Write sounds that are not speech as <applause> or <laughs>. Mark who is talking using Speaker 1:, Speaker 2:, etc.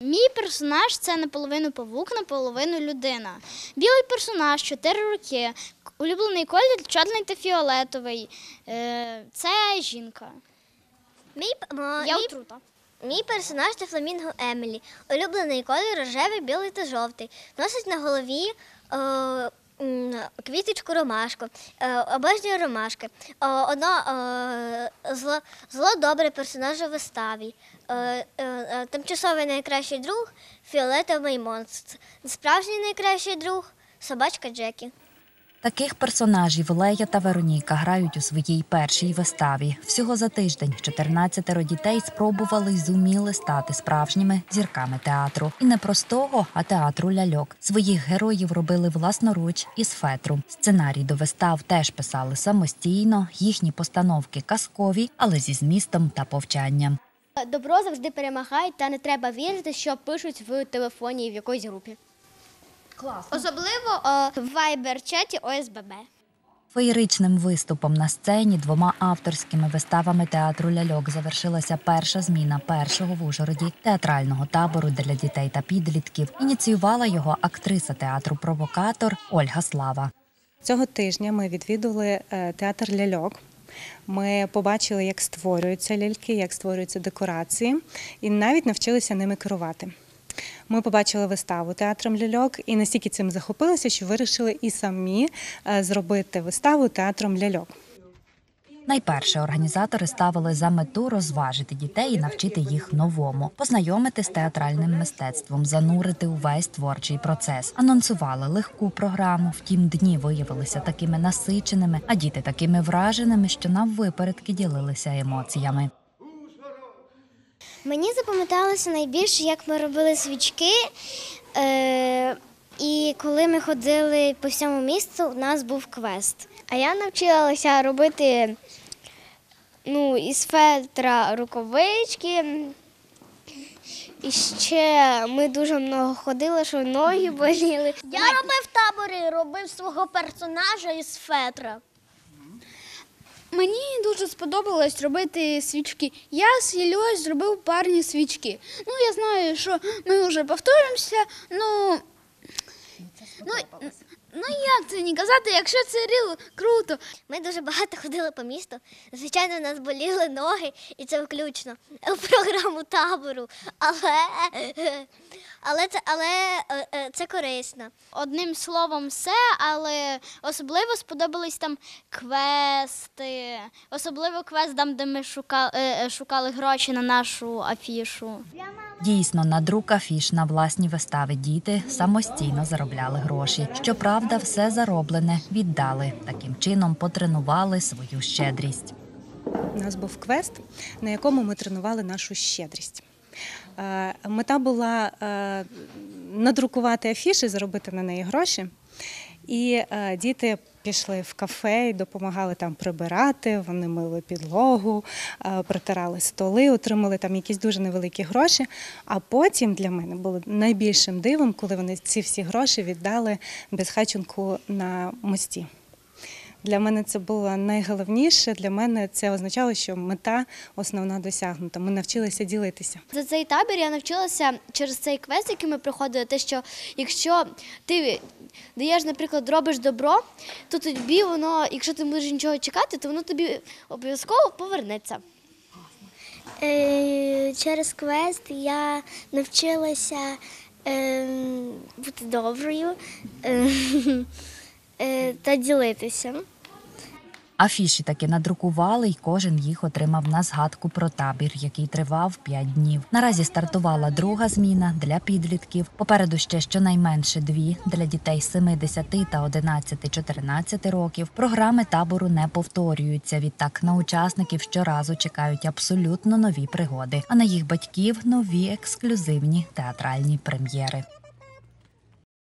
Speaker 1: Мій персонаж це наполовину павук, наполовину людина. Білий персонаж, 4 роки, улюблений колір чорний та фіолетовий. Е, Це жінка.
Speaker 2: Мій,
Speaker 1: Я
Speaker 2: мій,
Speaker 1: отрута.
Speaker 2: мій персонаж це фламінго Емілі. Улюблений колір рожевий, білий та жовтий. Носить на голові е, квіточку ромашку, обожнюю ромашки. Е, одно е, зло, зло добре персонаж у виставі. Е, е, е, тимчасовий найкращий друг фіолетовий монстр. Справжній найкращий друг собачка Джекі.
Speaker 3: Таких персонажів Лея та Вероніка грають у своїй першій виставі. Всього за тиждень 14 дітей спробували й зуміли стати справжніми зірками театру. І не простого, а театру ляльок. Своїх героїв робили власноруч із фетру. Сценарій до вистав теж писали самостійно. Їхні постановки казкові, але зі змістом та повчанням.
Speaker 4: Добро завжди перемагає, та не треба вірити, що пишуть в телефоні в якоїсь групі.
Speaker 1: Особливо е, в вайбер-чаті ОСББ.
Speaker 3: Феєричним виступом на сцені двома авторськими виставами театру ляльок завершилася перша зміна першого в Ужгороді театрального табору для дітей та підлітків. Ініціювала його актриса театру Провокатор Ольга Слава.
Speaker 5: Цього тижня ми відвідували е, театр ляльок. Ми побачили, як створюються ляльки, як створюються декорації, і навіть навчилися ними керувати. Ми побачили виставу театром ляльок і настільки цим захопилися, що вирішили і самі е, зробити виставу театром ляльок.
Speaker 3: Найперше організатори ставили за мету розважити дітей і навчити їх новому, познайомити з театральним мистецтвом, занурити увесь творчий процес. Анонсували легку програму. Втім, дні виявилися такими насиченими, а діти такими враженими, що наввипередки ділилися емоціями.
Speaker 2: Мені запам'яталося найбільше, як ми робили свічки. Е, і коли ми ходили по всьому місту, у нас був квест.
Speaker 4: А я навчилася робити ну, із фетра рукавички. І ще ми дуже много ходили, що ноги боліли.
Speaker 2: Я робив табори, робив свого персонажа із фетра.
Speaker 6: Мені дуже сподобалось робити свічки. Я з Іллею зробив парні свічки. Ну, я знаю, що ми вже повторимося, ну. Ну, ну як це не казати, якщо це ріл, круто.
Speaker 2: Ми дуже багато ходили по місту. Звичайно, нас боліли ноги, і це включно в програму табору. Але, але, це, але е, е, це корисно.
Speaker 1: Одним словом, все, але особливо сподобались там квести. Особливо квест там, де ми шукали, шукали гроші на нашу афішу.
Speaker 3: Дійсно, на друк афіш на власні вистави діти самостійно заробляли гроші. Щоправда, все зароблене віддали. Таким чином потренували свою щедрість.
Speaker 5: У нас був квест, на якому ми тренували нашу щедрість. Е, Мета була е, надрукувати афіші, заробити на неї гроші. І е, діти пішли в кафе допомагали там прибирати. Вони мили підлогу, протирали столи, отримали там якісь дуже невеликі гроші. А потім для мене було найбільшим дивом, коли вони ці всі гроші віддали безхатченку на мості. Для мене це було найголовніше. Для мене це означало, що мета основна досягнута. Ми навчилися ділитися.
Speaker 4: За цей табір я навчилася через цей квест, який ми проходили, те, що якщо ти даєш, наприклад, робиш добро, то тобі воно, якщо ти будеш нічого чекати, то воно тобі обов'язково повернеться.
Speaker 2: Е, через квест я навчилася е, бути доброю е, <laughs> е, та ділитися.
Speaker 3: Афіші таки надрукували, і кожен їх отримав на згадку про табір, який тривав 5 днів. Наразі стартувала друга зміна для підлітків. Попереду ще щонайменше дві для дітей 7, 10 та 11-14 років. Програми табору не повторюються. Відтак на учасників щоразу чекають абсолютно нові пригоди, а на їх батьків нові ексклюзивні театральні прем'єри.